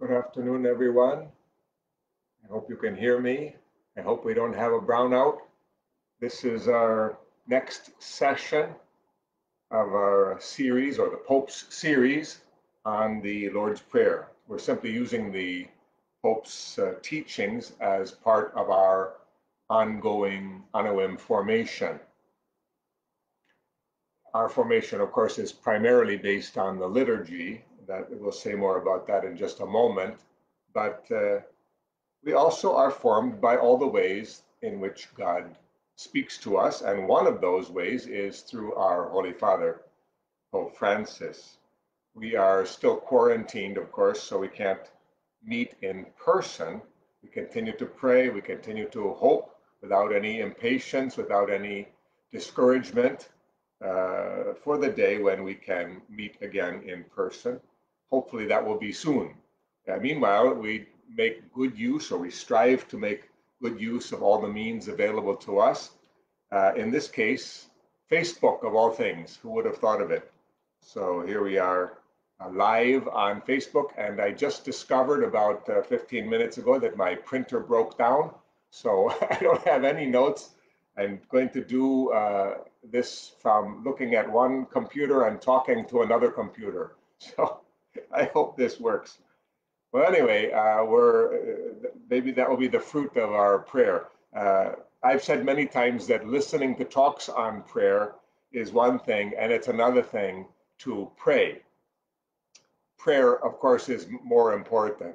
Good afternoon, everyone. I hope you can hear me. I hope we don't have a brownout. This is our next session of our series, or the Pope's series, on the Lord's Prayer. We're simply using the Pope's uh, teachings as part of our ongoing Anawim formation. Our formation, of course, is primarily based on the liturgy. That we'll say more about that in just a moment. But uh, we also are formed by all the ways in which God speaks to us, and one of those ways is through our Holy Father, Pope Francis. We are still quarantined, of course, so we can't meet in person. We continue to pray, we continue to hope without any impatience, without any discouragement uh, for the day when we can meet again in person. Hopefully, that will be soon. Uh, meanwhile, we make good use or we strive to make good use of all the means available to us. Uh, in this case, Facebook of all things, who would have thought of it? So here we are uh, live on Facebook, and I just discovered about uh, 15 minutes ago that my printer broke down. So I don't have any notes. I'm going to do uh, this from looking at one computer and talking to another computer. So I hope this works. Well, anyway, uh, we're uh, maybe that will be the fruit of our prayer. Uh, I've said many times that listening to talks on prayer is one thing, and it's another thing to pray. Prayer, of course, is more important.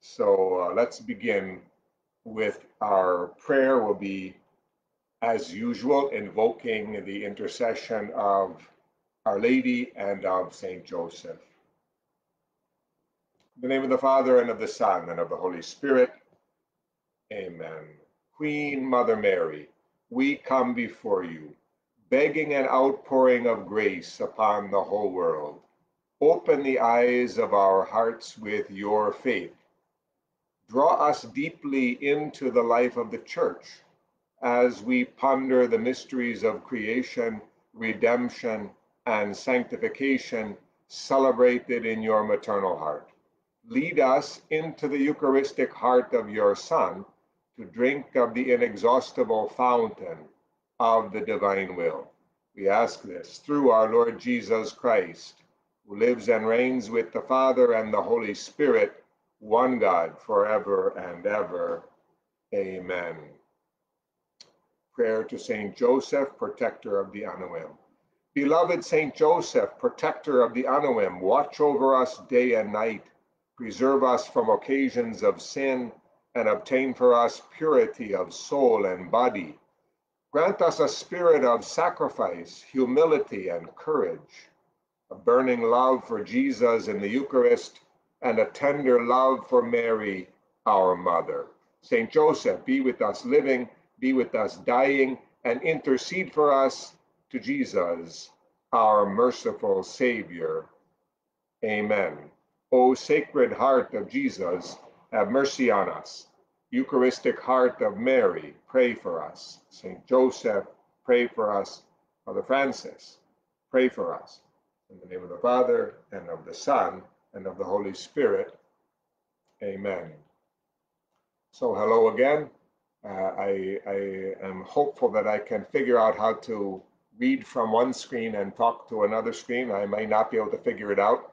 So uh, let's begin with our prayer. Will be, as usual, invoking the intercession of Our Lady and of Saint Joseph. In the name of the Father, and of the Son, and of the Holy Spirit. Amen. Queen Mother Mary, we come before you, begging an outpouring of grace upon the whole world. Open the eyes of our hearts with your faith. Draw us deeply into the life of the Church as we ponder the mysteries of creation, redemption, and sanctification celebrated in your maternal heart lead us into the Eucharistic heart of your Son to drink of the inexhaustible fountain of the divine will. We ask this through our Lord Jesus Christ, who lives and reigns with the Father and the Holy Spirit, one God, forever and ever. Amen. Prayer to Saint Joseph, protector of the Anawim. Beloved Saint Joseph, protector of the Anawim, watch over us day and night preserve us from occasions of sin, and obtain for us purity of soul and body. Grant us a spirit of sacrifice, humility, and courage, a burning love for Jesus in the Eucharist, and a tender love for Mary, our Mother. Saint Joseph, be with us living, be with us dying, and intercede for us to Jesus, our merciful Savior. Amen. O Sacred Heart of Jesus, have mercy on us. Eucharistic Heart of Mary, pray for us. St. Joseph, pray for us. Father Francis, pray for us. In the name of the Father, and of the Son, and of the Holy Spirit. Amen. So, hello again. Uh, I, I am hopeful that I can figure out how to read from one screen and talk to another screen. I may not be able to figure it out.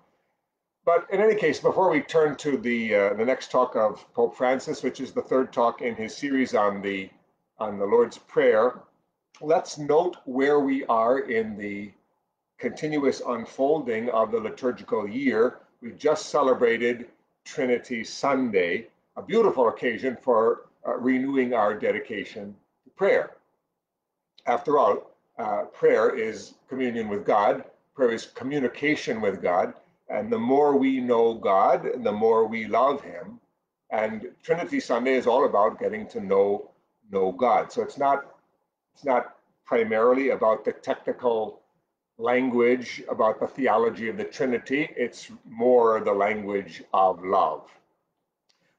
But in any case, before we turn to the uh, the next talk of Pope Francis, which is the third talk in his series on the on the Lord's Prayer, let's note where we are in the continuous unfolding of the liturgical year. We just celebrated Trinity Sunday, a beautiful occasion for uh, renewing our dedication to prayer. After all, uh, prayer is communion with God. Prayer is communication with God and the more we know God, and the more we love Him. And Trinity Sunday is all about getting to know know God. So it's not it's not primarily about the technical language about the theology of the Trinity. It's more the language of love.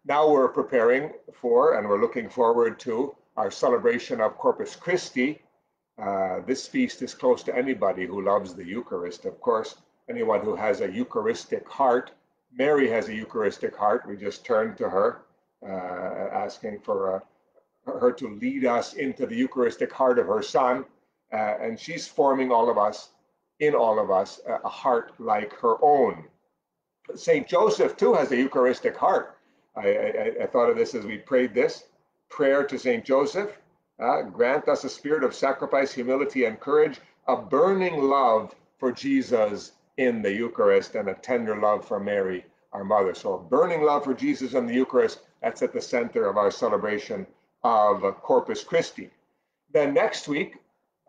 Now we're preparing for and we're looking forward to our celebration of Corpus Christi. Uh, this feast is close to anybody who loves the Eucharist, of course anyone who has a Eucharistic heart Mary has a Eucharistic heart. We just turned to her, uh, asking for uh, her to lead us into the Eucharistic heart of her Son. Uh, and she's forming all of us, in all of us, a heart like her own. St. Joseph, too, has a Eucharistic heart. I, I, I, thought of this as we prayed this prayer to St. Joseph. Uh, grant us a spirit of sacrifice, humility, and courage, a burning love for Jesus in the Eucharist, and a tender love for Mary, our mother. So, a burning love for Jesus and the Eucharist, that's at the center of our celebration of Corpus Christi. Then next week,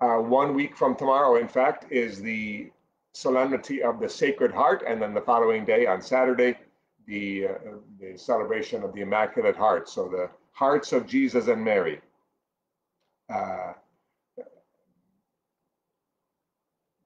uh, one week from tomorrow, in fact, is the solemnity of the Sacred Heart, and then the following day on Saturday, the, uh, the celebration of the Immaculate Heart. So the hearts of Jesus and Mary. Uh,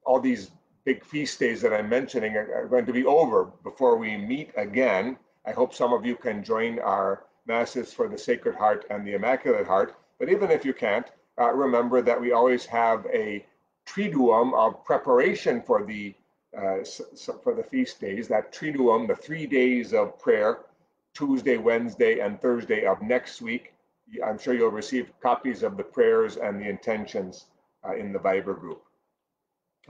all these big feast days that I'm mentioning are, are, going to be over before we meet again. I hope some of you can join our masses for the Sacred Heart and the Immaculate Heart. But even if you can't, uh, remember that we always have a triduum of preparation for the uh, so for the feast days. That triduum, the three days of prayer, Tuesday, Wednesday, and Thursday of next week. I'm sure you'll receive copies of the prayers and the intentions uh, in the Viber group.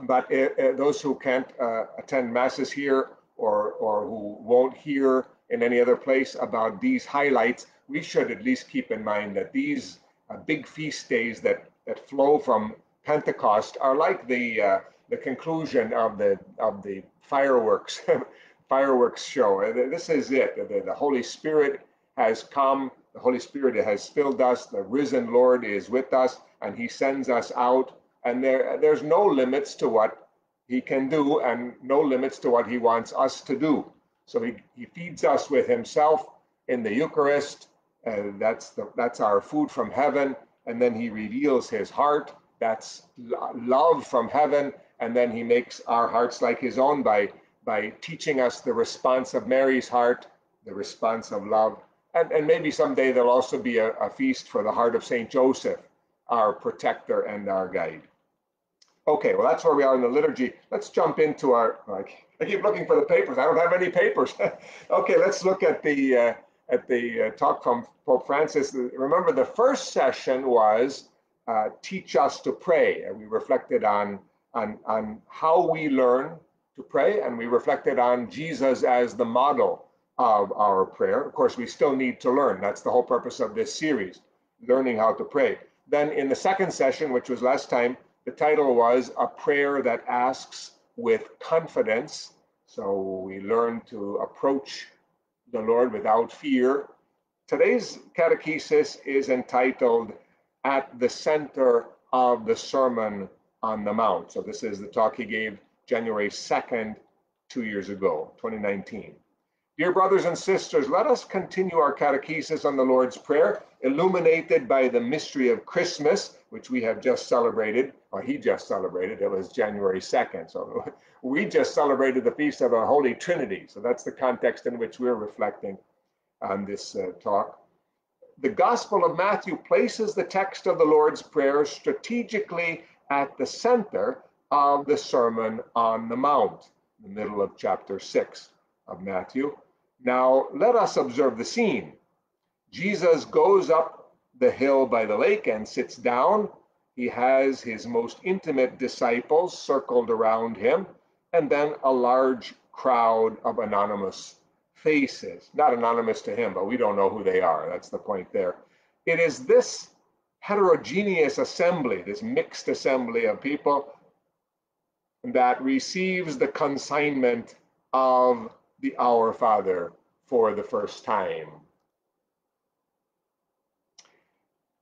But uh, uh those who can't uh, attend masses here or or who won't hear in any other place about these highlights, we should at least keep in mind that these big feast days that, that flow from Pentecost are like the, the conclusion of the, of the fireworks, fireworks show. This is it. The, the Holy Spirit has come. The Holy Spirit has filled us. The risen Lord is with us, and He sends us out. And there, there's no limits to what He can do, and no limits to what He wants us to do. So he, he feeds us with himself in the Eucharist. and that's, the, that's our food from heaven. And then he reveals his heart. That's love from heaven. And then he makes our hearts like his own by, by teaching us the response of Mary's heart, the response of love. And, and maybe someday there'll also be a, a feast for the heart of St. Joseph, our protector and our guide. Okay, well, that's where we are in the liturgy. Let's jump into our, like, I keep looking for the papers. I don't have any papers. okay, let's look at the uh, at the uh, talk from Pope Francis. Remember, the first session was uh, teach us to pray, and we reflected on on on how we learn to pray, and we reflected on Jesus as the model of our prayer. Of course, we still need to learn. That's the whole purpose of this series, learning how to pray. Then, in the second session, which was last time, the title was a prayer that asks with confidence. So we learn to approach the Lord without fear. Today's catechesis is entitled At the Center of the Sermon on the Mount. So this is the talk he gave January 2nd, two years ago, 2019. Dear brothers and sisters, let us continue our catechesis on the Lord's Prayer, illuminated by the mystery of Christmas, which we have just celebrated, or he just celebrated. It was January 2nd. So we just celebrated the Feast of the Holy Trinity. So that's the context in which we're reflecting on this uh, talk. The Gospel of Matthew places the text of the Lord's Prayer strategically at the center of the Sermon on the Mount, the middle of chapter 6 of Matthew. Now, let us observe the scene. Jesus goes up the hill by the lake and sits down. He has his most intimate disciples circled around him, and then a large crowd of anonymous faces. Not anonymous to him, but we don't know who they are. That's the point there. It is this heterogeneous assembly, this mixed assembly of people, that receives the consignment of the Our Father for the first time.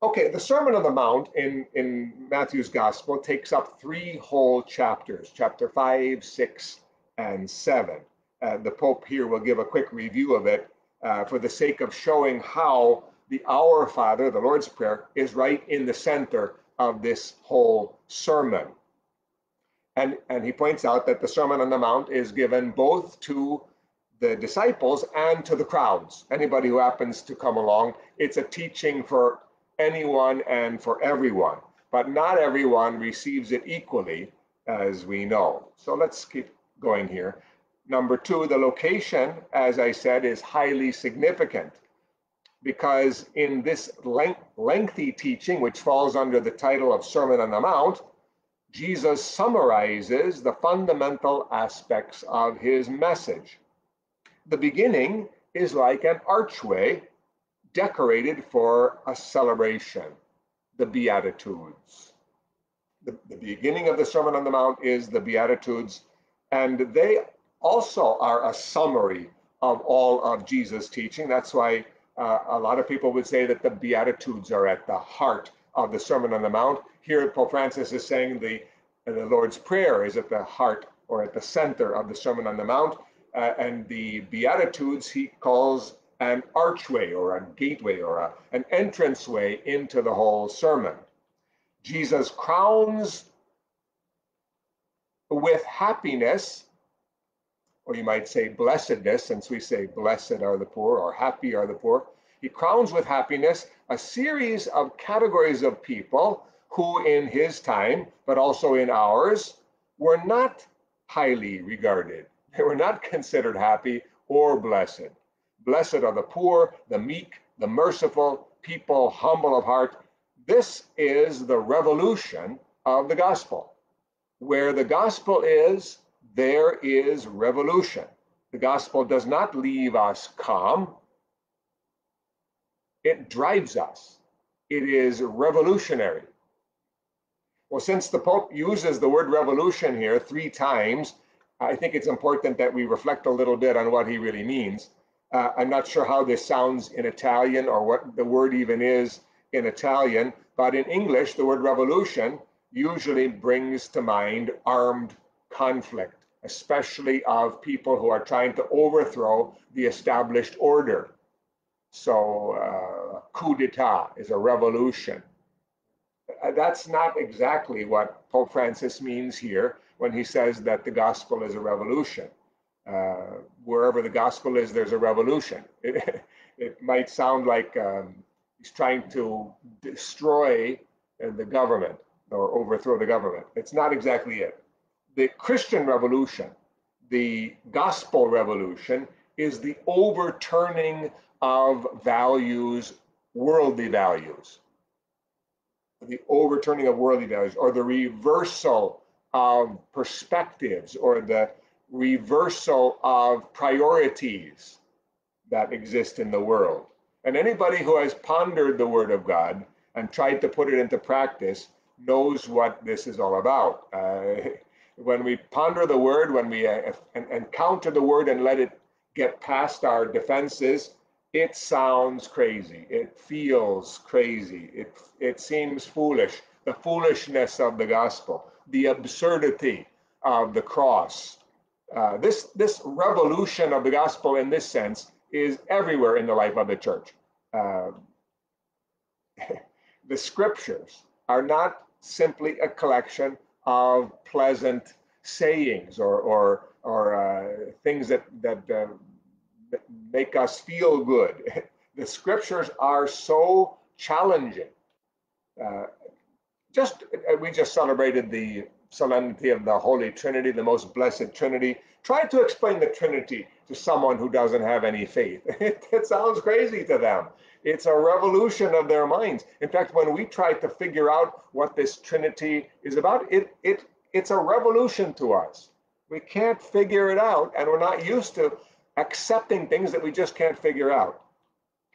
Okay, the Sermon on the Mount in, in Matthew's Gospel takes up three whole chapters, chapter 5, 6, and 7. Uh, the Pope here will give a quick review of it uh, for the sake of showing how the Our Father, the Lord's Prayer, is right in the center of this whole sermon. And, and he points out that the Sermon on the Mount is given both to the disciples and to the crowds, anybody who happens to come along. It's a teaching for anyone and for everyone, but not everyone receives it equally, as we know. So let's keep going here. Number two, the location, as I said, is highly significant because in this length, lengthy teaching, which falls under the title of Sermon on the Mount, Jesus summarizes the fundamental aspects of his message. The beginning is like an archway decorated for a celebration, the Beatitudes. The, the beginning of the Sermon on the Mount is the Beatitudes, and they also are a summary of all of Jesus' teaching. That's why uh, a lot of people would say that the Beatitudes are at the heart of the Sermon on the Mount. Here, Pope Francis is saying the, the Lord's Prayer is at the heart or at the center of the Sermon on the Mount. Uh, and the Beatitudes he calls an archway or a gateway or a, an entranceway into the whole sermon. Jesus crowns with happiness or you might say blessedness, since we say blessed are the poor or happy are the poor. He crowns with happiness a series of categories of people who, in his time, but also in ours, were not highly regarded. They were not considered happy or blessed. Blessed are the poor, the meek, the merciful, people humble of heart. This is the revolution of the gospel. Where the gospel is, there is revolution. The gospel does not leave us calm, it drives us. It is revolutionary. Well, since the Pope uses the word revolution here three times, I think it's important that we reflect a little bit on what he really means. Uh, I'm not sure how this sounds in Italian or what the word even is in Italian, but in English, the word revolution usually brings to mind armed conflict especially of people who are trying to overthrow the established order. So, uh, coup d'etat is a revolution. Uh, that's not exactly what Pope Francis means here when he says that the gospel is a revolution. Uh, wherever the gospel is, there's a revolution. It, it might sound like um, he's trying to destroy the government or overthrow the government. It's not exactly it the Christian revolution, the gospel revolution, is the overturning of values, worldly values. The overturning of worldly values, or the reversal of perspectives, or the reversal of priorities that exist in the world. And anybody who has pondered the Word of God and tried to put it into practice knows what this is all about. Uh, when we ponder the word, when we uh, encounter the word and let it get past our defenses, it sounds crazy. It feels crazy. It, it seems foolish. The foolishness of the gospel, the absurdity of the cross. Uh, this, this revolution of the gospel, in this sense, is everywhere in the life of the church. Uh, the scriptures are not simply a collection of pleasant sayings or or or uh, things that that, uh, that make us feel good. the scriptures are so challenging. Uh, just uh, we just celebrated the solemnity of the Holy Trinity, the most blessed Trinity. Try to explain the Trinity to someone who doesn't have any faith. It, it, sounds crazy to them. It's a revolution of their minds. In fact, when we try to figure out what this Trinity is about, it it it's a revolution to us. We can't figure it out, and we're not used to accepting things that we just can't figure out.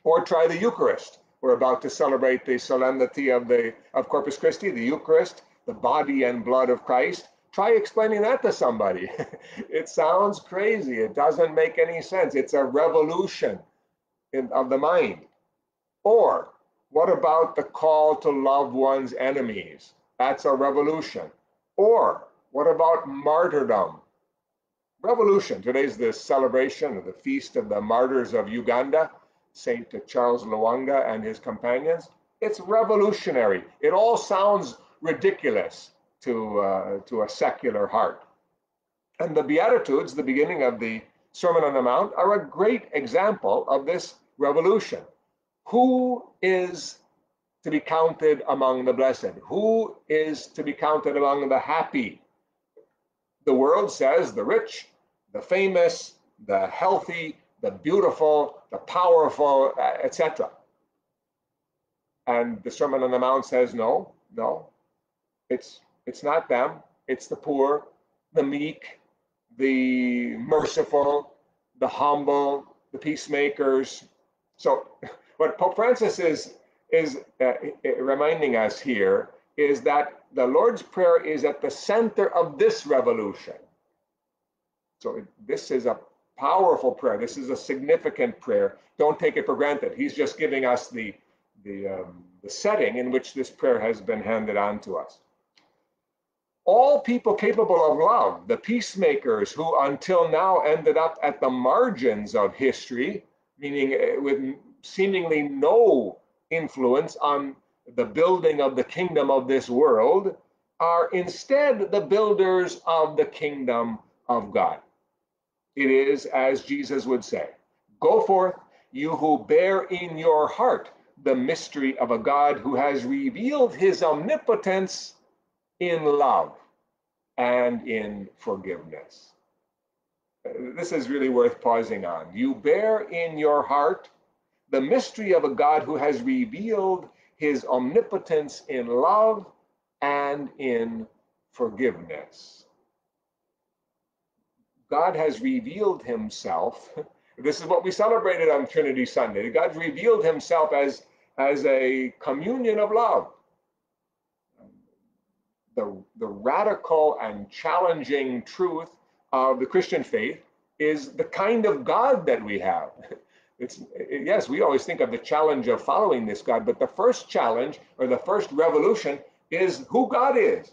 Or try the Eucharist. We're about to celebrate the solemnity of the of Corpus Christi, the Eucharist, the body and blood of Christ. Try explaining that to somebody. it sounds crazy. It doesn't make any sense. It's a revolution in, of the mind. Or what about the call to love one's enemies? That's a revolution. Or what about martyrdom? Revolution. Today's the celebration of the feast of the martyrs of Uganda, Saint Charles Lwanga and his companions. It's revolutionary. It all sounds ridiculous to, uh, to a secular heart. And the Beatitudes, the beginning of the Sermon on the Mount, are a great example of this revolution. Who is to be counted among the blessed? Who is to be counted among the happy? The world says the rich, the famous, the healthy, the beautiful, the powerful, uh, etc. And the Sermon on the Mount says, no, no, it's it's not them. It's the poor, the meek, the merciful, the humble, the peacemakers. So, what Pope Francis is is uh, reminding us here is that the Lord's Prayer is at the center of this revolution. So, this is a powerful prayer. This is a significant prayer. Don't take it for granted. He's just giving us the the, um, the setting in which this prayer has been handed on to us. All people capable of love, the peacemakers who until now ended up at the margins of history, meaning uh, with seemingly no influence on the building of the kingdom of this world, are instead the builders of the kingdom of God. It is as Jesus would say Go forth, you who bear in your heart the mystery of a God who has revealed his omnipotence in love and in forgiveness. This is really worth pausing on. You bear in your heart the mystery of a God who has revealed his omnipotence in love and in forgiveness. God has revealed himself. This is what we celebrated on Trinity Sunday. God's revealed himself as, as a communion of love. The, the radical and challenging truth of the Christian faith is the kind of God that we have. It's yes, we always think of the challenge of following this God, but the first challenge or the first revolution is who God is.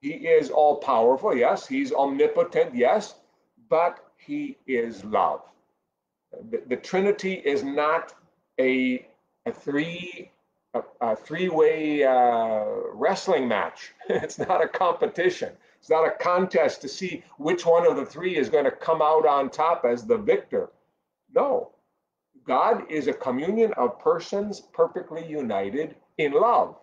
He is all powerful, yes, he's omnipotent, yes, but he is love. The, the Trinity is not a, a three a, three-way uh, wrestling match. it's not a competition. It's not a contest to see which one of the three is going to come out on top as the victor. No. God is a communion of persons perfectly united in love.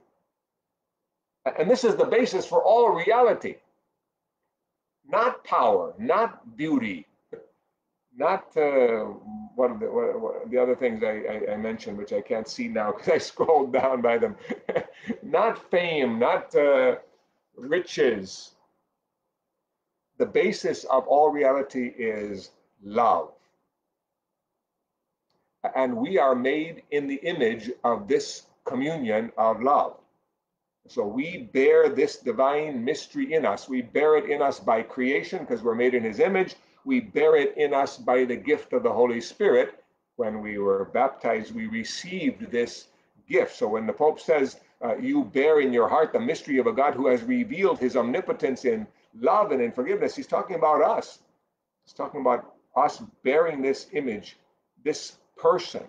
And this is the basis for all reality not power, not beauty, not uh, one of the, what, the other things I, I, I, mentioned, which I can't see now because I scrolled down by them. not fame, not uh, riches. The basis of all reality is love. And we are made in the image of this communion of love. So we bear this divine mystery in us. We bear it in us by creation because we're made in his image. We bear it in us by the gift of the Holy Spirit. When we were baptized, we received this gift. So when the Pope says, uh, You bear in your heart the mystery of a God who has revealed his omnipotence in love and in forgiveness, he's talking about us. He's talking about us bearing this image, this person.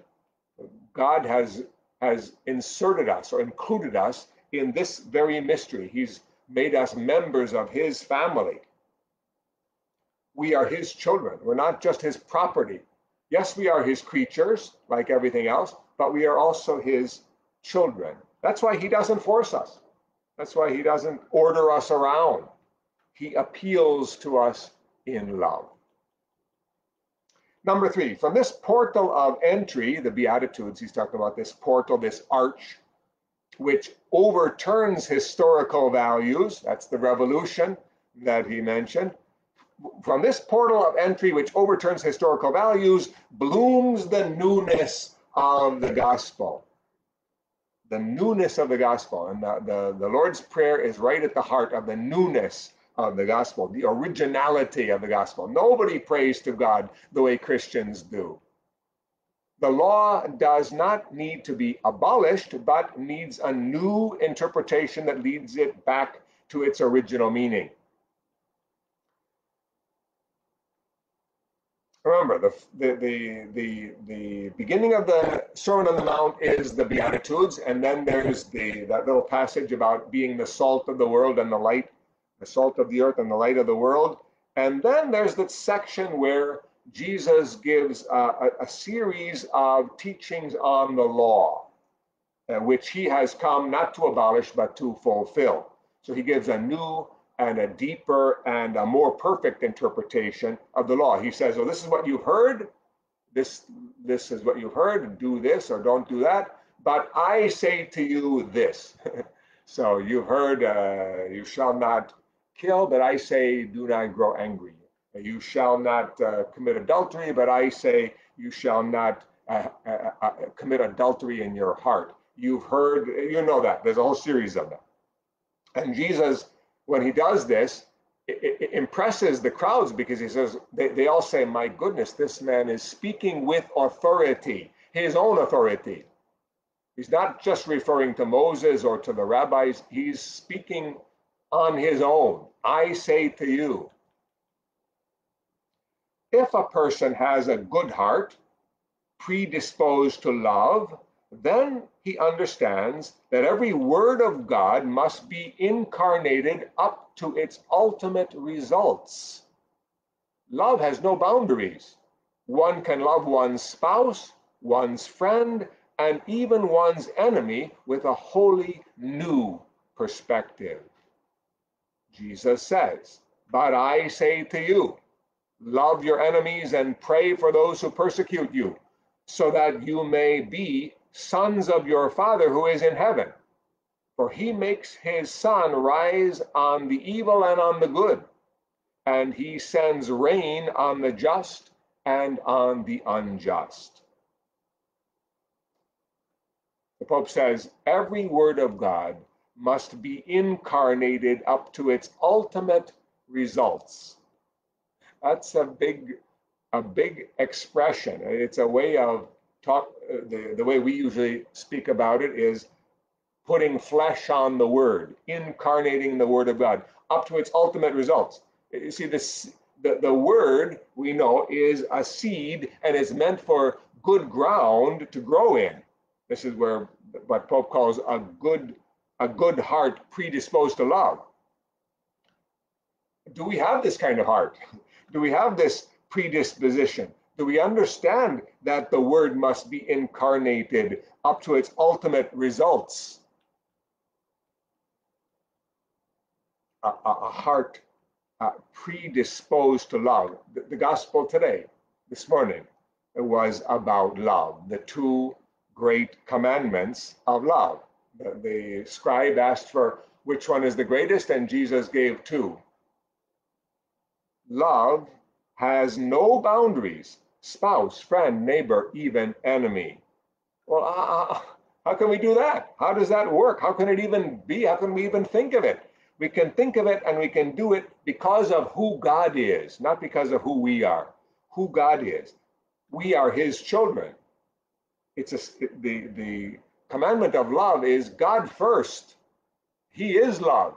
God has, has inserted us or included us in this very mystery. He's made us members of his family. We are his children. We're not just his property. Yes, we are his creatures, like everything else, but we are also his children. That's why he doesn't force us. That's why he doesn't order us around. He appeals to us in love. Number three, from this portal of entry, the Beatitudes, he's talking about this portal, this arch which overturns historical values. That's the revolution that he mentioned. From this portal of entry, which overturns historical values, blooms the newness of the gospel. The newness of the gospel. And the, the, the Lord's Prayer is right at the heart of the newness of the gospel, the originality of the gospel. Nobody prays to God the way Christians do the law does not need to be abolished, but needs a new interpretation that leads it back to its original meaning. Remember, the, the, the, the, the beginning of the Sermon on the Mount is the Beatitudes, and then there's the, that little passage about being the salt of the world and the light, the salt of the earth and the light of the world. And then there's that section where Jesus gives a, a, series of teachings on the law, uh, which he has come not to abolish but to fulfill. So he gives a new and a deeper and a more perfect interpretation of the law. He says, "Well, this is what you've heard. This this is what you've heard. Do this or don't do that. But I say to you this." so you've heard, uh, "You shall not kill," but I say, "Do not grow angry." You shall not uh, commit adultery, but I say, "You shall not uh, uh, uh commit adultery in your heart." You've heard, you know that. There's a whole series of them. And Jesus when he does this, it, it, impresses the crowds because he says, they, they all say, My goodness, this man is speaking with authority, his own authority. He's not just referring to Moses or to the rabbis, he's speaking on his own. I say to you, if a person has a good heart, predisposed to love, then he understands that every word of God must be incarnated up to its ultimate results. Love has no boundaries. One can love one's spouse, one's friend, and even one's enemy with a wholly new perspective. Jesus says, But I say to you, love your enemies and pray for those who persecute you, so that you may be sons of your Father who is in heaven. For he makes his sun rise on the evil and on the good, and he sends rain on the just and on the unjust. The Pope says every word of God must be incarnated up to its ultimate results. That's a big, a big expression. It's a way of talk, uh, the, the way we usually speak about it is putting flesh on the word, incarnating the word of God up to its ultimate results. You see, this, the, the word we know is a seed and is meant for good ground to grow in. This is where what Pope calls a good, a good heart predisposed to love. Do we have this kind of heart? Do we have this predisposition? Do we understand that the word must be incarnated up to its ultimate results? A, a, a heart uh, predisposed to love. The, the, gospel today, this morning, was about love, the two great commandments of love. The, the scribe asked for which one is the greatest, and Jesus gave two. Love has no boundaries spouse, friend, neighbor, even enemy. Well, uh, how can we do that? How does that work? How can it even be? How can we even think of it? We can think of it and we can do it because of who God is, not because of who we are. Who God is. We are His children. It's a, the the commandment of love is God first. He is love.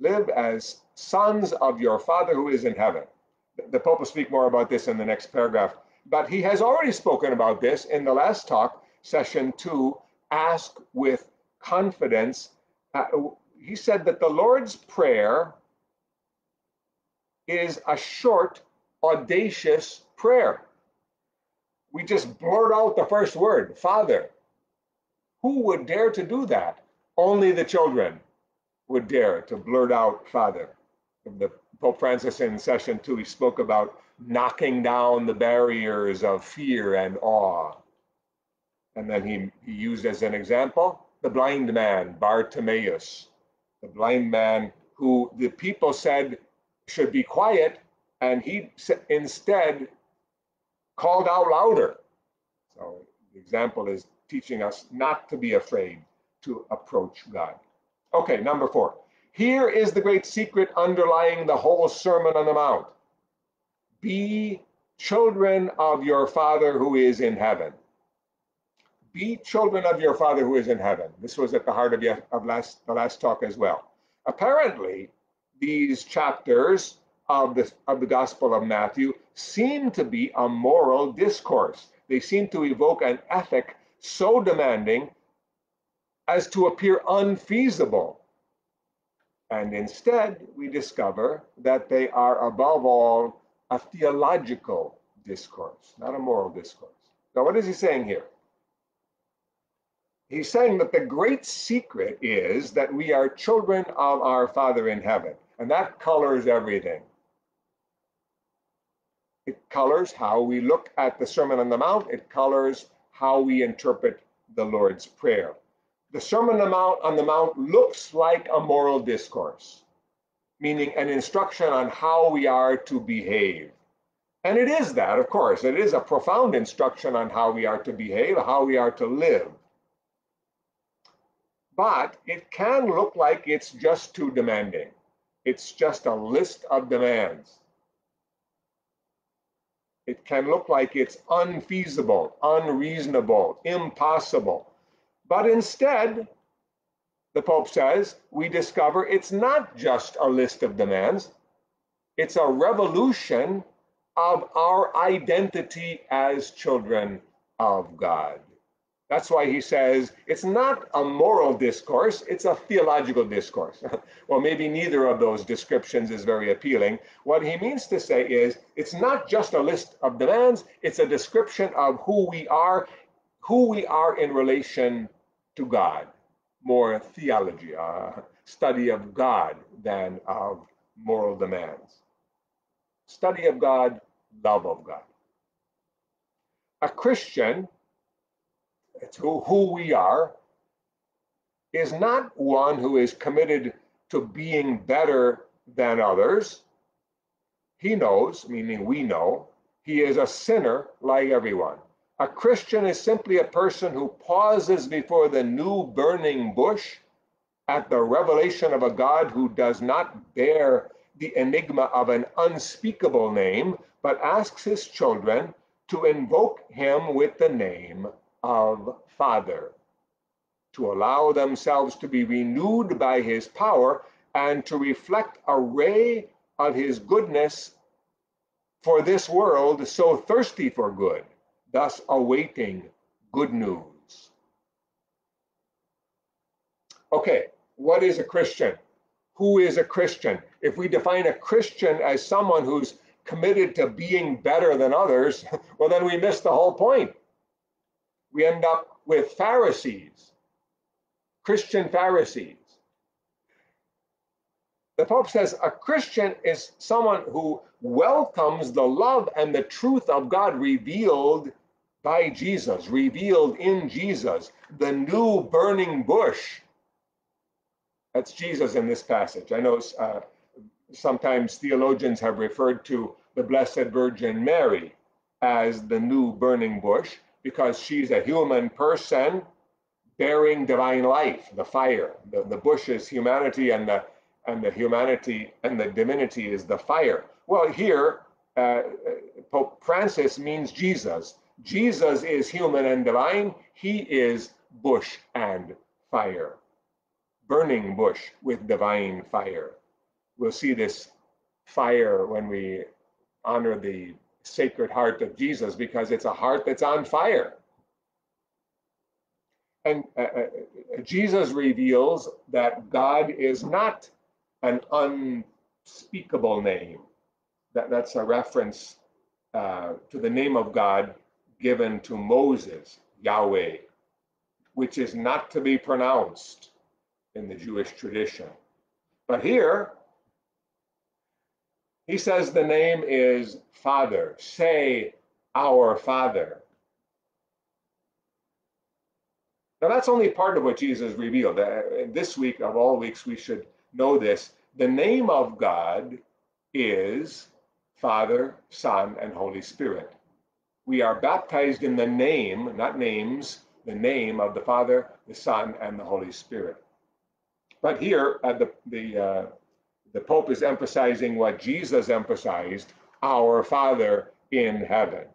Live as sons of your Father who is in heaven. The Pope will speak more about this in the next paragraph. But he has already spoken about this in the last talk, session two Ask with Confidence. Uh, he said that the Lord's Prayer is a short, audacious prayer. We just blurt out the first word, Father. Who would dare to do that? Only the children would dare to blurt out Father the Pope Francis in session two, he spoke about knocking down the barriers of fear and awe. And then he, he used as an example the blind man, Bartimaeus, the blind man who the people said should be quiet, and he instead called out louder. So the example is teaching us not to be afraid to approach God. Okay, number four. Here is the great secret underlying the whole Sermon on the Mount Be children of your Father who is in heaven. Be children of your Father who is in heaven. This was at the heart of, of last, the last talk as well. Apparently, these chapters of the, of the Gospel of Matthew seem to be a moral discourse. They seem to evoke an ethic so demanding as to appear unfeasible and instead, we discover that they are above all a theological discourse, not a moral discourse. Now, what is he saying here? he's saying that the great secret is that we are children of our Father in heaven, and that colors everything. It colors how we look at the Sermon on the Mount, it colors how we interpret the Lord's Prayer. The Sermon on the Mount, looks like a moral discourse, meaning an instruction on how we are to behave. And it is that, of course. It is a profound instruction on how we are to behave, how we are to live. But it can look like it's just too demanding. It's just a list of demands. It can look like it's unfeasible, unreasonable, impossible. But instead, the Pope says, we discover it's not just a list of demands, it's a revolution of our identity as children of God. That's why he says it's not a moral discourse, it's a theological discourse. well, maybe neither of those descriptions is very appealing. What he means to say is it's not just a list of demands, it's a description of who we are, who we are in relation to God. More theology, a study of God than of moral demands. Study of God, love of God. A Christian to who we are is not one who is committed to being better than others. He knows, meaning we know, he is a sinner like everyone. A Christian is simply a person who pauses before the new burning bush at the revelation of a God who does not bear the enigma of an unspeakable name, but asks his children to invoke him with the name of Father, to allow themselves to be renewed by his power and to reflect a ray of his goodness for this world so thirsty for good, thus awaiting good news. Okay, what is a Christian? Who is a Christian? If we define a Christian as someone who's committed to being better than others, well, then we miss the whole point we end up with Pharisees, Christian Pharisees. The Pope says a Christian is someone who welcomes the love and the truth of God revealed by Jesus, revealed in Jesus, the new burning bush. That's Jesus in this passage. I know uh, sometimes theologians have referred to the Blessed Virgin Mary as the new burning bush because she's a human person bearing divine life, the fire. The, the bush is humanity and the and the humanity and the divinity is the fire. Well, here uh, Pope Francis means Jesus. Jesus is human and divine. He is bush and fire, burning bush with divine fire. We'll see this fire when we honor the Sacred Heart of Jesus because it's a heart that's on fire. And uh, uh, Jesus reveals that God is not an unspeakable name. That, that's a reference uh, to the name of God given to Moses, Yahweh, which is not to be pronounced in the Jewish tradition. But here, he says the name is Father. Say, Our Father. Now, that's only part of what Jesus revealed. Uh, this week, of all weeks, we should know this. The name of God is Father, Son, and Holy Spirit. We are baptized in the name, not names, the name of the Father, the Son, and the Holy Spirit. But here, uh, the, the uh, the Pope is emphasizing what Jesus emphasized, our Father in heaven.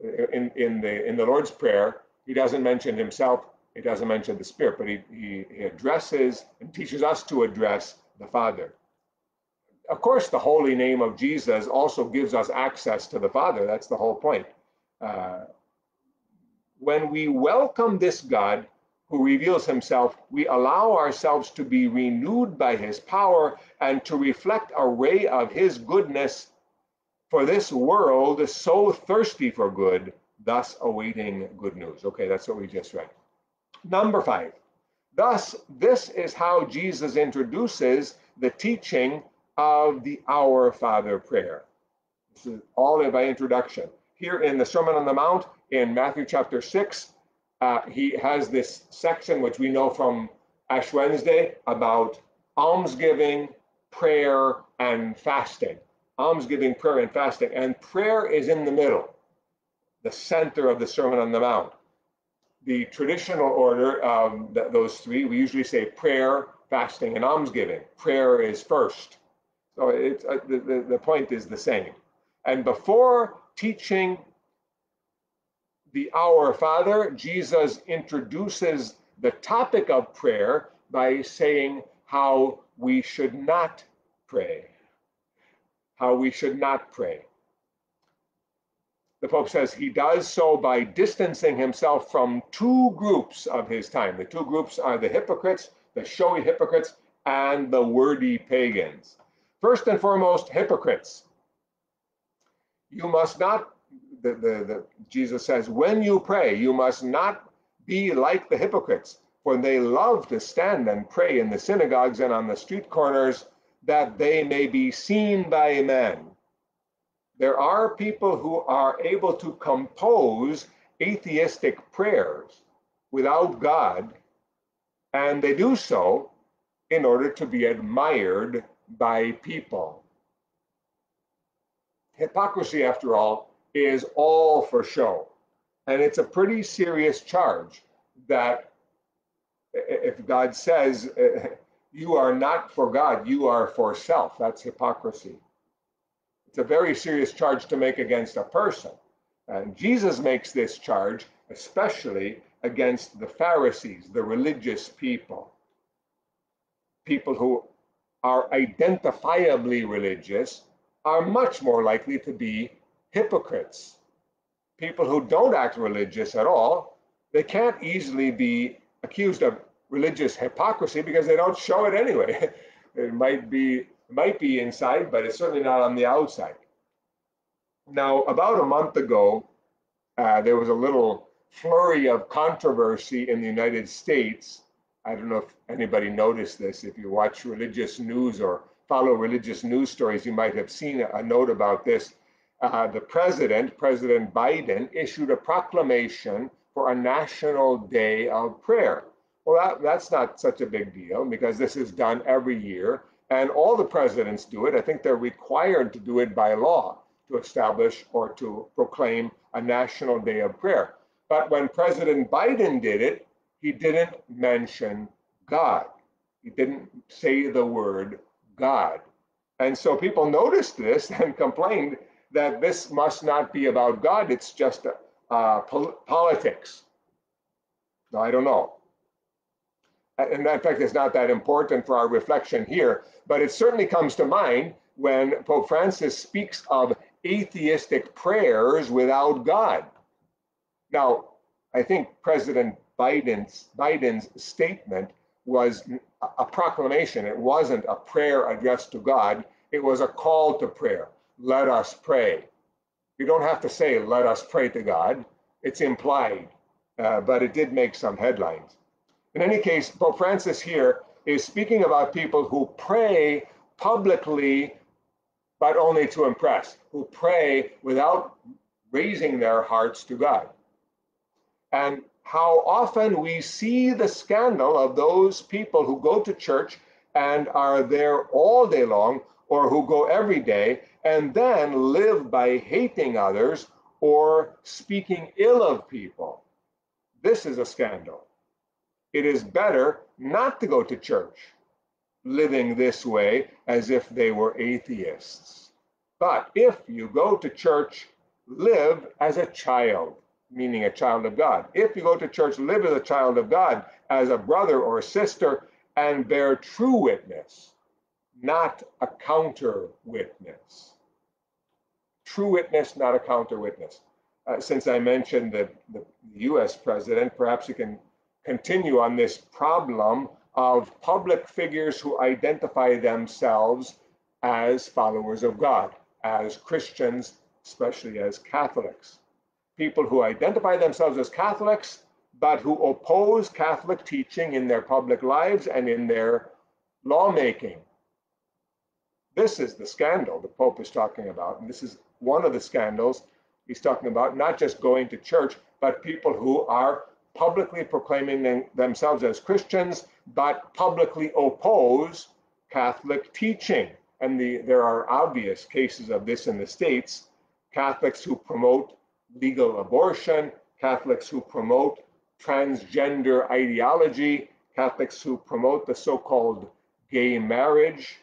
In, in, the, in the Lord's Prayer, he doesn't mention himself, he doesn't mention the Spirit, but he, he, he addresses and teaches us to address the Father. Of course, the holy name of Jesus also gives us access to the Father. That's the whole point. Uh, when we welcome this God, who reveals himself, we allow ourselves to be renewed by his power and to reflect a ray of his goodness for this world so thirsty for good, thus awaiting good news. Okay, that's what we just read. Number five. Thus, this is how Jesus introduces the teaching of the Our Father prayer. This is all by introduction. Here in the Sermon on the Mount in Matthew chapter 6, uh, he has this section which we know from Ash Wednesday about almsgiving, prayer, and fasting. Almsgiving, prayer, and fasting. And prayer is in the middle, the center of the Sermon on the Mount. The traditional order of th- those three, we usually say prayer, fasting, and almsgiving. Prayer is first. So it's, uh, the, the point is the same. And before teaching the Our Father, Jesus introduces the topic of prayer by saying how we should not pray. How we should not pray. The Pope says he does so by distancing himself from two groups of his time. The two groups are the hypocrites, the showy hypocrites, and the wordy pagans. First and foremost, hypocrites. You must not, the, the, the, Jesus says, when you pray, you must not be like the hypocrites, for they love to stand and pray in the synagogues and on the street corners that they may be seen by men. There are people who are able to compose atheistic prayers without God, and they do so in order to be admired by people. Hypocrisy, after all, is all for show. And it's a pretty serious charge that if God says you are not for God, you are for self, that's hypocrisy. It's a very serious charge to make against a person. And Jesus makes this charge especially against the Pharisees, the religious people, people who are identifiably religious are much more likely to be hypocrites. People who don't act religious at all, they can't easily be accused of religious hypocrisy because they don't show it anyway. It might be might be inside, but it's certainly not on the outside. Now, about a month ago, uh, there was a little flurry of controversy in the United States. I don't know if anybody noticed this. If you watch religious news or follow religious news stories, you might have seen a note about this. Uh, the president, President Biden, issued a proclamation for a national day of prayer. Well, that, that's not such a big deal because this is done every year and all the presidents do it. I think they're required to do it by law to establish or to proclaim a national day of prayer. But when President Biden did it, he didn't mention God. He didn't say the word God. And so people noticed this and complained that this must not be about God, it's just uh, pol- politics. Now, I don't know. And in fact, it's not that important for our reflection here, but it certainly comes to mind when Pope Francis speaks of atheistic prayers without God. Now, I think President Biden's, Biden's statement was a proclamation. It wasn't a prayer addressed to God. It was a call to prayer. Let us pray. You don't have to say, let us pray to God. It's implied, uh, but it did make some headlines. In any case, Pope Francis here is speaking about people who pray publicly, but only to impress, who pray without raising their hearts to God. And how often we see the scandal of those people who go to church and are there all day long, or who go every day and then live by hating others or speaking ill of people. This is a scandal. It is better not to go to church living this way as if they were atheists. But if you go to church, live as a child meaning a child of God. If you go to church, live as a child of God, as a brother or a sister, and bear true witness, not a counter witness. True witness, not a counter witness. Uh, since I mentioned the, the US president, perhaps you can continue on this problem of public figures who identify themselves as followers of God, as Christians, especially as Catholics people who identify themselves as Catholics, but who oppose Catholic teaching in their public lives and in their lawmaking. This is the scandal the Pope is talking about. And this is one of the scandals he's talking about, not just going to church, but people who are publicly proclaiming them, themselves as Christians, but publicly oppose Catholic teaching. And the, there are obvious cases of this in the States Catholics who promote legal abortion, Catholics who promote transgender ideology, Catholics who promote the so called gay marriage.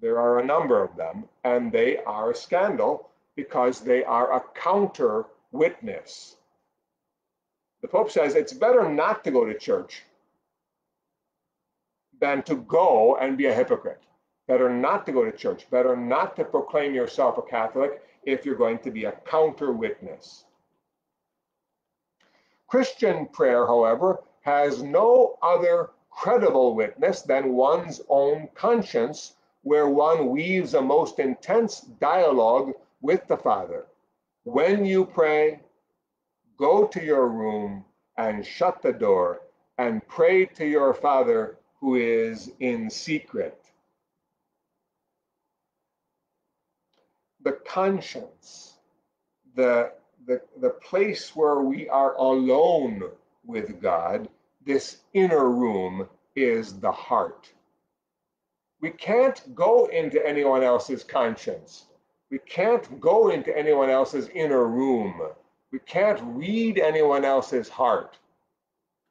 There are a number of them, and they are a scandal because they are a counter witness. The Pope says it's better not to go to church than to go and be a hypocrite. Better not to go to church. Better not to proclaim yourself a Catholic if you're going to be a counter witness. Christian prayer, however, has no other credible witness than one's own conscience, where one weaves a most intense dialogue with the Father. When you pray, go to your room and shut the door and pray to your Father who is in secret. The conscience, the, the, the place where we are alone with God, this inner room is the heart. We can't go into anyone else's conscience. We can't go into anyone else's inner room. We can't read anyone else's heart.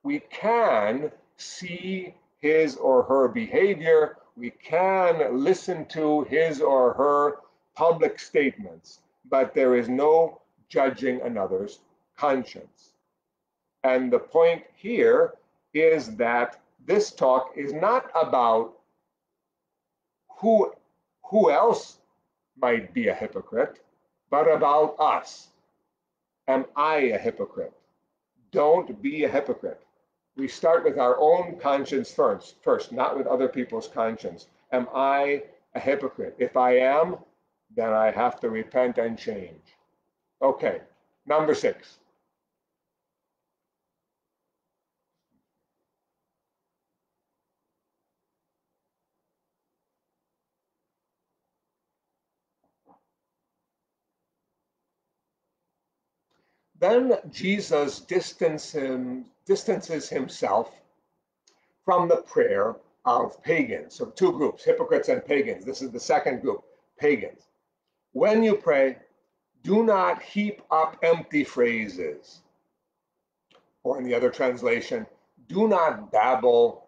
We can see his or her behavior. We can listen to his or her public statements, but there is no judging another's conscience. And the point here is that this talk is not about who, who else might be a hypocrite, but about us. Am I a hypocrite? Don't be a hypocrite. We start with our own conscience first, first, not with other people's conscience. Am I a hypocrite? If I am, then I have to repent and change. Okay, number six. Then Jesus distance him, distances himself from the prayer of pagans. So, two groups, hypocrites and pagans. This is the second group, pagans. When you pray, do not heap up empty phrases. Or in the other translation, do not babble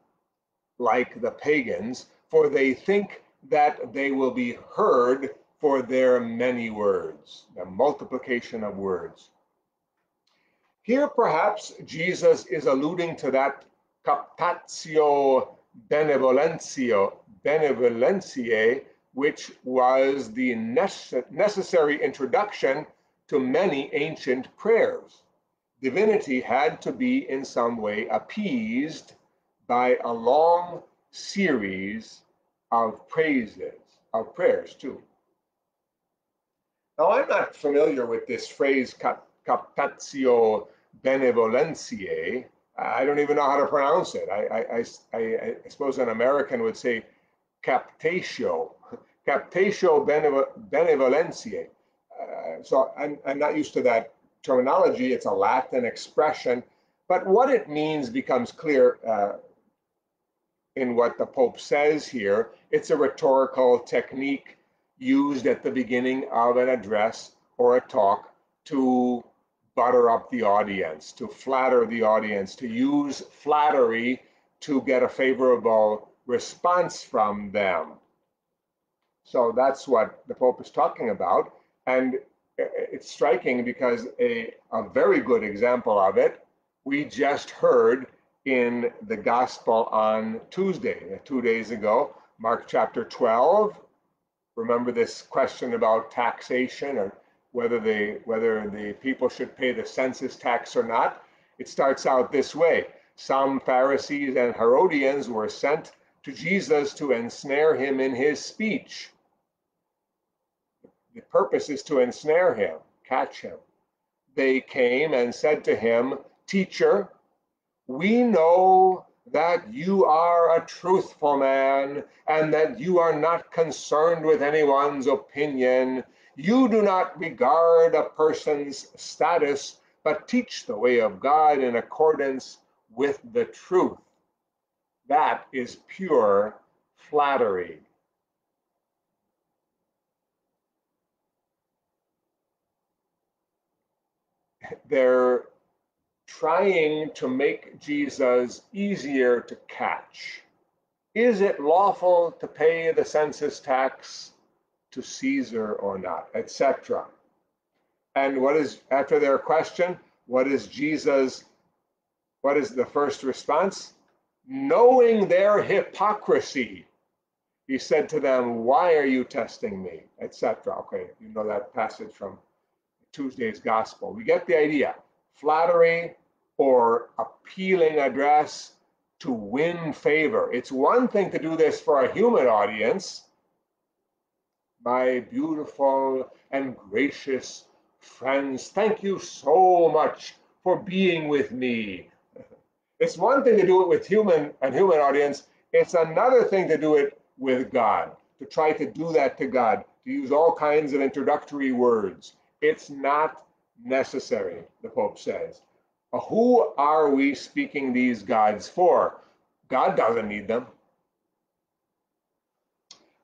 like the pagans, for they think that they will be heard for their many words, the multiplication of words. Here, perhaps Jesus is alluding to that captatio benevolentio, benevolentiae, which was the necessary introduction to many ancient prayers. Divinity had to be in some way appeased by a long series of praises, of prayers too. Now, I'm not familiar with this phrase captatio benevolentiae. I don't even know how to pronounce it. I, I, I, I suppose an American would say captatio, captatio benevolentiae. Uh, so I'm, I'm not used to that terminology. It's a Latin expression, but what it means becomes clear uh, in what the Pope says here. It's a rhetorical technique used at the beginning of an address or a talk to butter up the audience, to flatter the audience, to use flattery to get a favorable response from them. So that's what the Pope is talking about. And it's striking because a, a very good example of it we just heard in the Gospel on Tuesday, two days ago, Mark chapter 12. Remember this question about taxation or whether the whether the people should pay the census tax or not. It starts out this way: Some Pharisees and Herodians were sent to Jesus to ensnare him in his speech. The purpose is to ensnare him, catch him. They came and said to him, Teacher, we know that you are a truthful man and that you are not concerned with anyone's opinion. You do not regard a person's status, but teach the way of God in accordance with the truth. That is pure flattery. They're trying to make Jesus easier to catch. Is it lawful to pay the census tax to Caesar or not, etc. And what is, after their question, what is Jesus, what is the first response? Knowing their hypocrisy, he said to them, Why are you testing me? etc. Okay, you know that passage from Tuesday's gospel. We get the idea. Flattery or appealing address to win favor. It's one thing to do this for a human audience. My beautiful and gracious friends, thank you so much for being with me. It's one thing to do it with human and human audience. It's another thing to do it with God, to try to do that to God, to use all kinds of introductory words. It's not necessary, the Pope says. Uh, who are we speaking these gods for? God doesn't need them.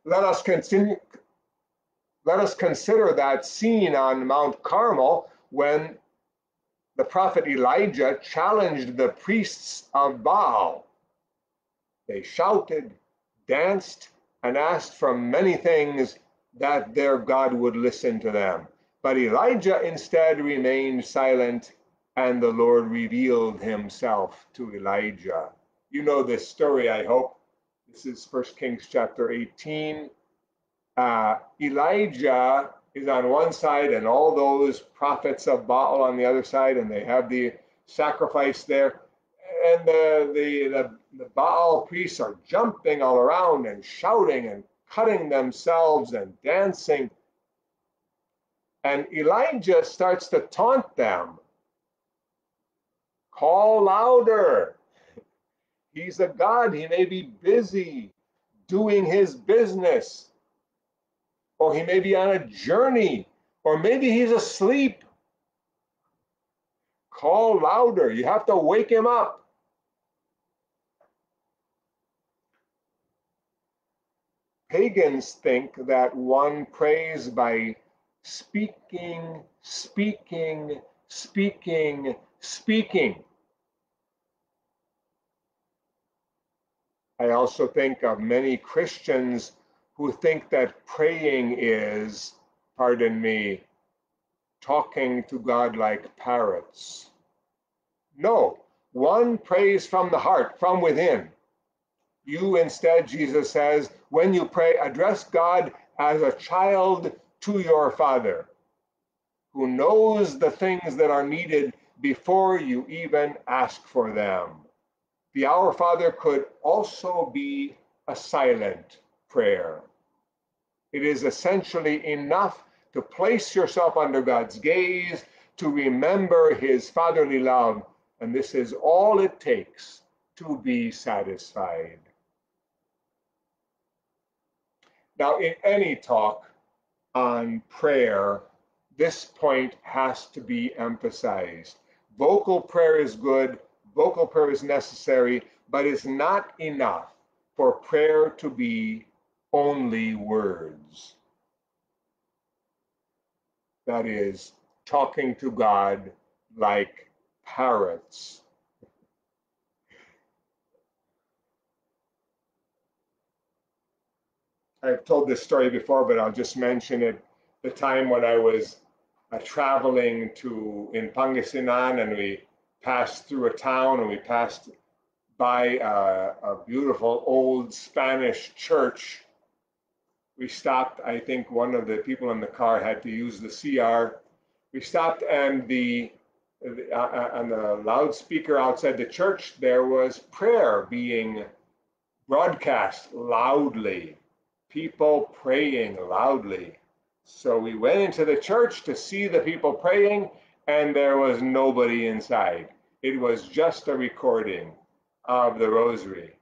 Let us continue. Let us consider that scene on Mount Carmel when the prophet Elijah challenged the priests of Baal. They shouted, danced, and asked for many things that their God would listen to them. But Elijah instead remained silent, and the Lord revealed himself to Elijah. You know this story, I hope. This is 1 Kings chapter 18. Uh, Elijah is on one side, and all those prophets of Baal on the other side, and they have the sacrifice there. And the, the, the, the Baal priests are jumping all around and shouting and cutting themselves and dancing. And Elijah starts to taunt them. Call louder. He's a God. He may be busy doing his business, or he may be on a journey, or maybe he's asleep. Call louder. You have to wake him up. Pagans think that one prays by speaking, speaking, speaking, speaking. I also think of many Christians who think that praying is, pardon me, talking to God like parrots. No, one prays from the heart, from within. You instead, Jesus says, when you pray, address God as a child to your Father, who knows the things that are needed before you even ask for them. The Our Father could also be a silent prayer. It is essentially enough to place yourself under God's gaze, to remember His fatherly love, and this is all it takes to be satisfied. Now, in any talk on prayer, this point has to be emphasized. Vocal prayer is good, vocal prayer is necessary, but it's not enough for prayer to be only words. That is, talking to God like parrots. I've told this story before, but I'll just mention it. The time when I was uh, traveling to in Pangasinan and we passed through a town and we passed by a, a beautiful old Spanish church. We stopped, I think one of the people in the car had to use the CR. We stopped and the uh, uh, on the loudspeaker outside the church, there was prayer being broadcast loudly, people praying loudly. So we went into the church to see the people praying, and there was nobody inside. it was just a recording of the rosary.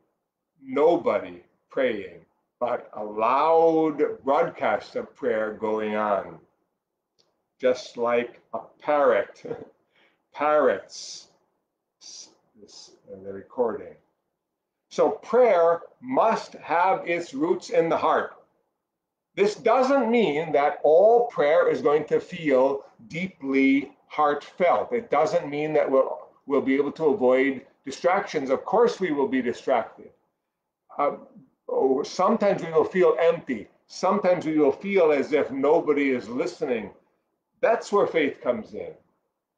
Nobody praying, but a loud broadcast of prayer going on. Just like a parrot, parrots in the recording. So prayer must have its roots in the heart. This doesn't mean that all prayer is going to feel deeply heartfelt. It doesn't mean that we'll, we'll be able to avoid distractions. Of course, we will be distracted. Uh, oh, sometimes we will feel empty. Sometimes we will feel as if nobody is listening. That's where faith comes in.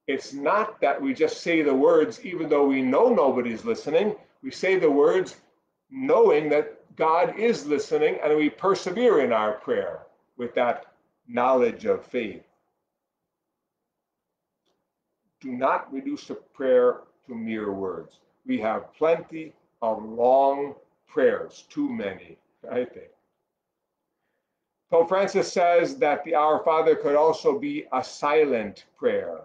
It's not that we just say the words even though we know nobody's listening. We say the words knowing that God is listening and we persevere in our prayer with that knowledge of faith. Do not reduce the prayer to mere words. We have plenty of long prayers, too many, I think. Pope Francis says that the Our Father could also be a silent prayer.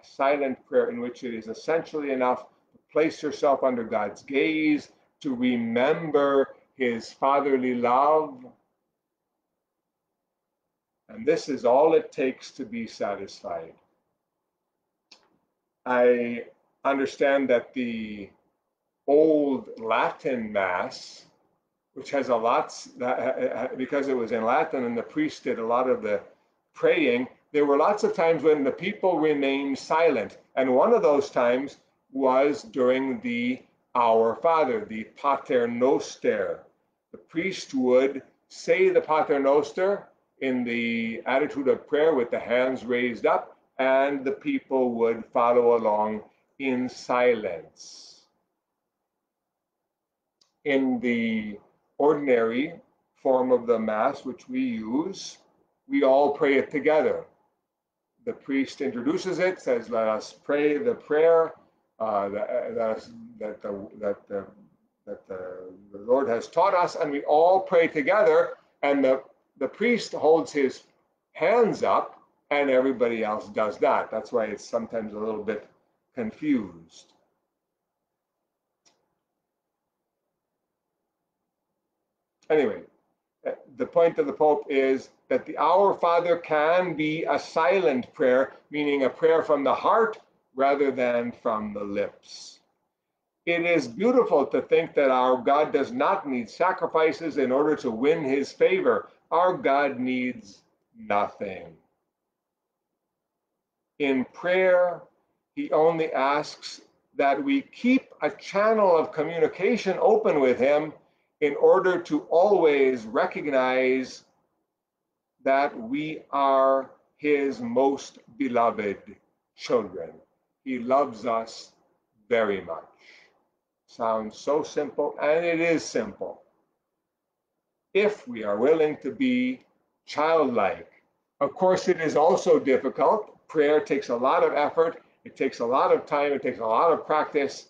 A silent prayer in which it is essentially enough to place yourself under God's gaze to remember his fatherly love. And this is all it takes to be satisfied. I understand that the old Latin Mass, which has a lot, because it was in Latin and the priest did a lot of the praying, there were lots of times when the people remained silent. And one of those times was during the our Father, the Pater Noster. The priest would say the Pater Noster in the attitude of prayer with the hands raised up, and the people would follow along in silence. In the ordinary form of the Mass, which we use, we all pray it together. The priest introduces it, says, Let us pray the prayer uh, that, that, that, the, that, the, that the, the Lord has taught us, and we all pray together, and the, the priest holds his hands up, and everybody else does that. That's why it's sometimes a little bit confused. Anyway, uh, the point of the Pope is that the Our Father can be a silent prayer, meaning a prayer from the heart rather than from the lips. It is beautiful to think that our God does not need sacrifices in order to win his favor. Our God needs nothing. In prayer, he only asks that we keep a channel of communication open with him in order to always recognize that we are his most beloved children. He loves us very much. Sounds so simple, and it is simple. If we are willing to be childlike, of course, it is also difficult. Prayer takes a lot of effort, it takes a lot of time, it takes a lot of practice.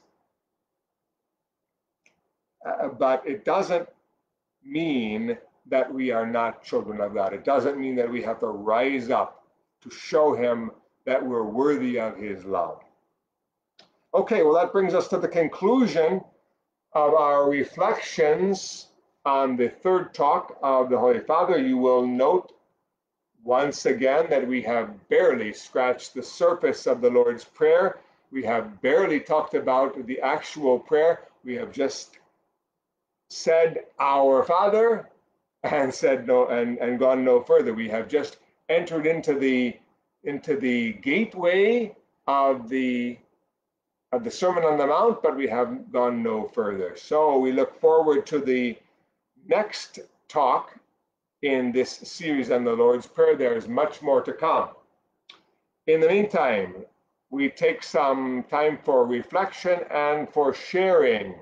Uh, but it doesn't mean that we are not children of God. It doesn't mean that we have to rise up to show Him that we're worthy of His love. Okay, well, that brings us to the conclusion of our reflections on the third talk of the Holy Father. You will note once again that we have barely scratched the surface of the Lord's Prayer. We have barely talked about the actual prayer. We have just said our Father and said no and, and gone no further. We have just entered into the into the gateway of the of the Sermon on the Mount, but we have gone no further. So we look forward to the next talk in this series on the Lord's Prayer. There is much more to come. In the meantime, we take some time for reflection and for sharing.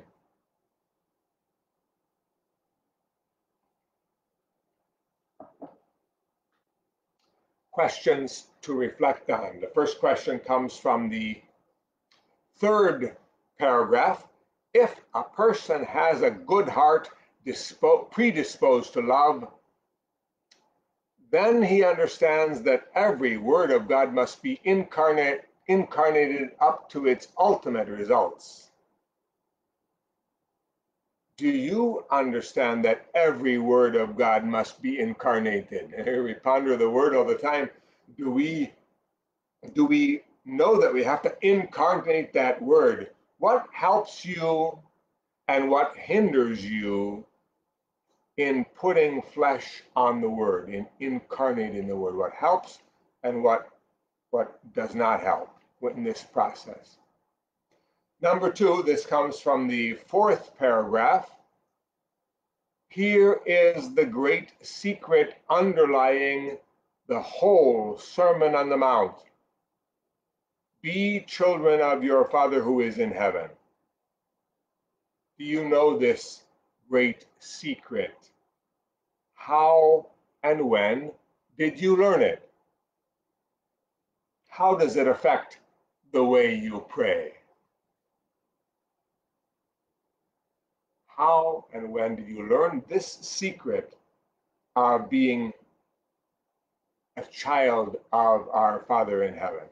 Questions to reflect on. The first question comes from the third paragraph, if a person has a good heart predisposed to love, then he understands that every word of God must be incarnate incarnated up to its ultimate results. Do you understand that every word of God must be incarnated? We ponder the word all the time. Do we do we know that we have to incarnate that word? What helps you and what hinders you in putting flesh on the word, in incarnating the word? What helps and what what does not help in this process? Number two, this comes from the fourth paragraph. Here is the great secret underlying the whole Sermon on the Mount. Be children of your Father who is in heaven. Do you know this great secret? How and when did you learn it? How does it affect the way you pray? How and when did you learn this secret of being a child of our Father in heaven?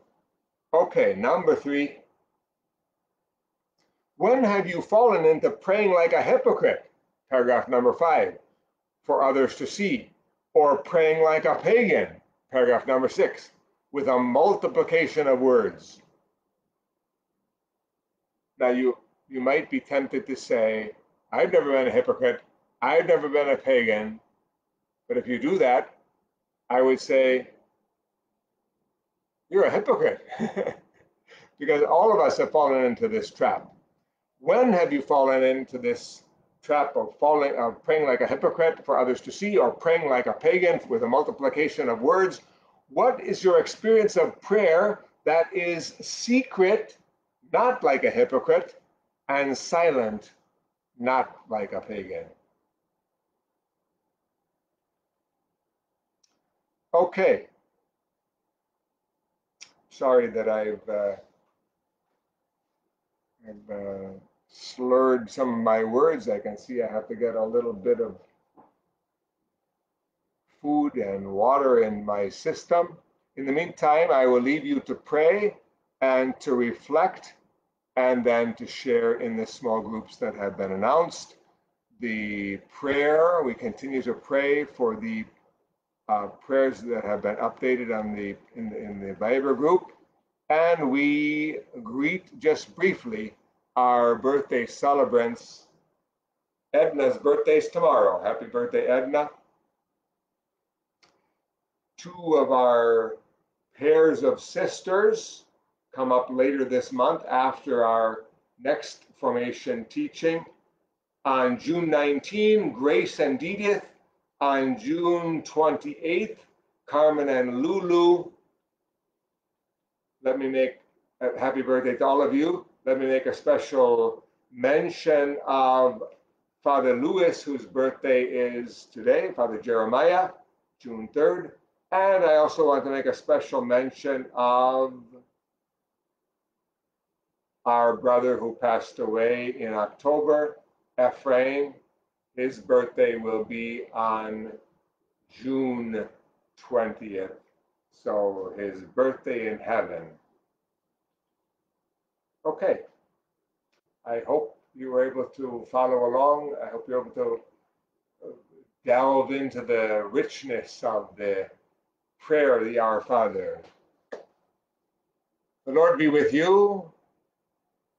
Okay, number three. When have you fallen into praying like a hypocrite? Paragraph number five, for others to see, or praying like a pagan? Paragraph number six, with a multiplication of words. Now you you might be tempted to say, I've never been a hypocrite, I've never been a pagan, but if you do that, I would say you're a hypocrite. because all of us have fallen into this trap. When have you fallen into this trap of falling of praying like a hypocrite for others to see or praying like a pagan with a multiplication of words? What is your experience of prayer that is secret, not like a hypocrite, and silent, not like a pagan? Okay, sorry that I've uh, I've uh, slurred some of my words. I can see I have to get a little bit of food and water in my system. In the meantime, I will leave you to pray and to reflect and then to share in the small groups that have been announced. The prayer, we continue to pray for the uh, prayers that have been updated on the in the, in the Viber group, and we greet just briefly our birthday celebrants. Edna's birthday is tomorrow. Happy birthday, Edna. Two of our pairs of sisters come up later this month after our next formation teaching. On June 19, Grace and Edith on June 28th, Carmen and Lulu. Let me make a happy birthday to all of you. Let me make a special mention of Father Lewis, whose birthday is today, Father Jeremiah, June 3rd. And I also want to make a special mention of our brother who passed away in October, Ephraim, his birthday will be on June 20th. So his birthday in heaven. Okay. I hope you were able to follow along. I hope you're able to uh, delve into the richness of the prayer of the Our Father. The Lord be with you.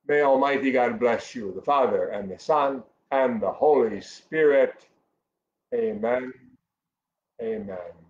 May Almighty God bless you, the Father and the Son and the Holy Spirit. Amen. Amen.